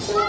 Sure.